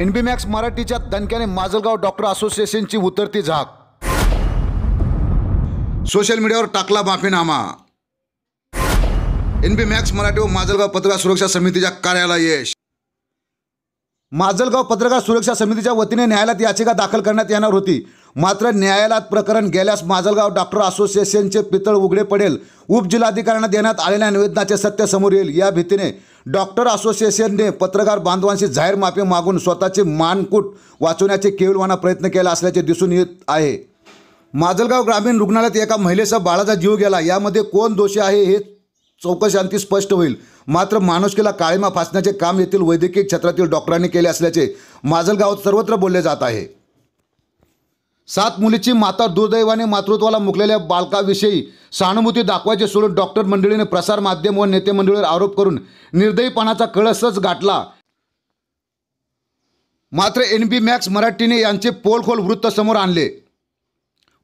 एनबीमॅक्स मराठीच्या दणक्याने माजलगाव डॉक्टर असोसिएशनची उतरती झाक. सोशल मीडियावर टाकला माफीनामा एनबी मॅक्स मराठी व माजलगाव पत्रकार सुरक्षा समितीच्या कार्याला यश. माजलगाव पत्रकार सुरक्षा समितीच्या वतीने न्यायालयात याचिका दाखल करण्यात येणार होती. मात्र न्यायालयात प्रकरण गेल्यास माजलगाव डॉक्टर असोसिएशनचे पितळ उघडे पडेल. उपजिल्हाधिकाऱ्यांना देण्यात आलेल्या निवेदनाचे सत्य समोर येईल. या भीतीने डॉक्टर असोसिएशनने पत्रकार बांधवांशी जाहीर माफी मागून स्वतःचे मानकूट वाचवण्याचे केविलवाना प्रयत्न केला असल्याचे दिसून येत आहे. माजलगाव ग्रामीण रुग्णालयात एका महिलेचा बाळाचा जीव गेला. यामध्ये कोण दोषी आहे हे चौकशांती स्पष्ट होईल. मात्र माणुसकीला काळीमा फासण्याचे काम येथील वैद्यकीय क्षेत्रातील डॉक्टरांनी केले असल्याचे माजलगावात सर्वत्र बोलले जात आहे. सात मुलीची माता दुर्दैवाने मातृत्वाला मुकलेल्या बालकाविषयी सहानुभूती दाखवायचे सोडून डॉक्टर मंडळीने प्रसार माध्यम व नेते मंडळीवर आरोप करून निर्दयीपणाचा कळसच गाठला. मात्र एन बी मॅक्स मराठीने यांचे पोलखोल वृत्त समोर आणले.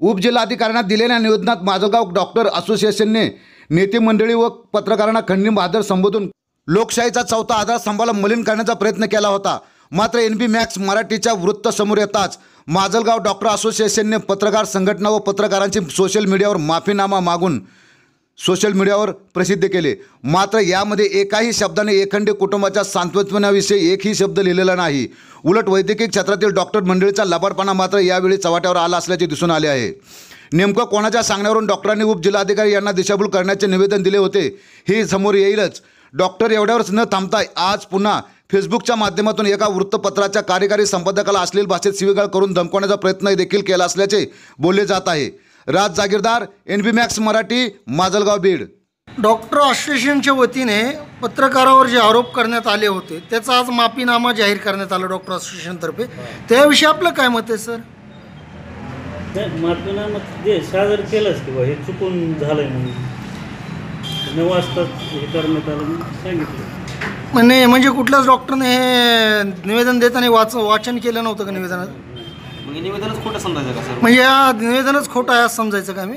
उपजिल्हाधिकाऱ्यांना दिलेल्या निवेदनात माजलगाव डॉक्टर असोसिएशनने नेते मंडळी व पत्रकारांना खंडणी बहादर संबोधून लोकशाहीचा चौथा आधारस्तंभाला मलिन करण्याचा प्रयत्न केला होता. मात्र एन बी मॅक्स मराठीच्या वृत्त समोर येताच माजलगाव डॉक्टर असोसिएशनने पत्रकार संघटना व पत्रकारांची सोशल मीडियावर माफीनामा मागून सोशल मीडियावर प्रसिद्ध केले. मात्र यामध्ये एकाही शब्दाने एखंडी कुटुंबाच्या सांत्वनाविषयी एकही शब्द लिहिलेला नाही. उलट वैद्यकीय क्षेत्रातील डॉक्टर मंडळीचा लबाडपणा मात्र यावेळी चव्हाट्यावर आला असल्याचे दिसून आले आहे. नेमकं कोणाच्या सांगण्यावरून डॉक्टरांनी उपजिल्हाधिकारी यांना दिशाभूल करण्याचे निवेदन दिले होते हे समोर येईलच. डॉक्टर एवढ्यावरच न थांबता आज पुन्हा फेसबुकच्या माध्यमातून एका वृत्तपत्राच्या कार्यकारी संपादकाला अश्लील भाषेत शिवीगाळ करून धमकवण्याचा प्रयत्न देखील केला असल्याचे बोलले जात आहे. Raj Jagirdar N B max Marathi Majalgaon Beed. Doctor असोसिएशनच्या वतीने पत्रकारावर जे आरोप करण्यात आले होते त्याचा आज माफीनामा जाहीर करण्यात आला डॉक्टर असोसिएशनतर्फे त्याविषयी आपलं काय मत आहे सर? नाही माफीना मग ते सादर केलंच की हे चुकून झालंय म्हणून. नऊ वाजताच हे करण्यात आलं सांगितलं म्हणजे म्हणजे कुठल्याच डॉक्टरने हे निवेदन देताना वाच वाचन केलं नव्हतं का निवेदनात? मग हे निवेदनच खोटं समजायचं का सर? म्हणजे या निवेदनच खोटं आहे असं समजायचं का मी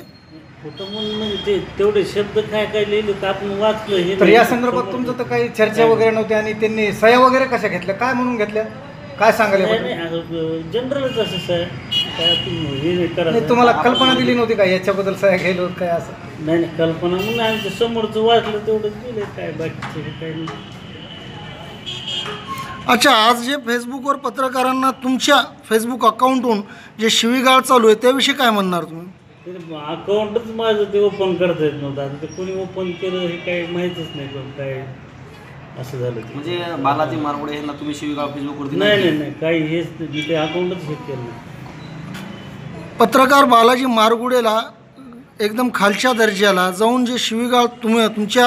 खोटं म्हणून म्हणजे ते तेवढे शब्द काय काय लिहिले तर आपण वाचलं हे तर नाही. या संदर्भात तुमचं तर काही चर्चा वगैरे नव्हती आणि त्यांनी सह्या वगैरे कशा घेतल्या? काय म्हणून घेतल्या? काय सांगाल नाही? नाही जनरलच असं आहे काय आपण हे नाही करा नाही तुम्हाला कल्पना दिली नव्हती का याच्याबद्दल सह्या घ्यायला होत काय असं? नाही नाही कल्पना म्हणून आमच्या समोरचं वाचलं तेवढंच दिलं काय बाकीचं हे काय नाही. अच्छा आज जे फेसबुकवर पत्रकारांना तुमच्या फेसबुक अकाउंटहून जे शिवीगाळ चालू आहे त्याविषयी काय म्हणणार तुम्ही? अकाउंटच माझं ते ओपन करता येत नव्हतं. आता ते कोणी ओपन केलं हे काही माहीतच नाही पण काय असं झालं ते. म्हणजे बालाजी मारगुडे यांना तुम्ही शिवीगाळ फेसबुकवरती नाही नाही नाही नाही काही हेच नाही. मी ते अकाउंटच हे केलं नाही. पत्रकार बालाजी मारगुडेला एकदम खालच्या दर्जाला जाऊन जे शिवीगाळ तुम्ही तुमच्या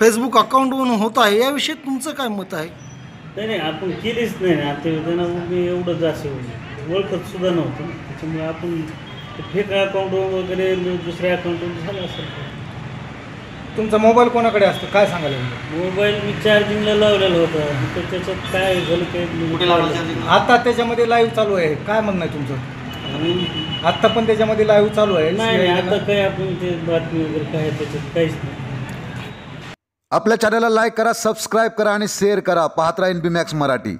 फेसबुक अकाउंटवरून होत आहे याविषयी तुमचं काय मत आहे? नाही नाही आपण केलीच नाही ना. आता त्यांना मी एवढं जास्त ओळखत सुद्धा नव्हतं. त्याच्यामुळे आपण फेक अकाउंट वगैरे दुसऱ्या अकाउंटवर झालं असेल तुमचा मोबाईल कोणाकडे असतो? काय सांगाल याबद्दल? मोबाईल मी चार्जिंगला लावलेला होता. तर त्याच्यात काय झालं काय कुठे लावलं चार्जिंग आता त्याच्यामध्ये लाईव्ह चालू आहे. काय म्हणणं आहे तुमचं? आता पण त्याच्यामध्ये लाईव्ह चालू आहे. नाही नाही, आता शिवाय काय आपण ते बातमी वगैरे काय त्याच्यात काहीच नाही. आपल्या चॅनलला लाईक करा सबस्क्राईब करा आणि शेअर करा. पाहत राहा एन बी मॅक्स मराठी.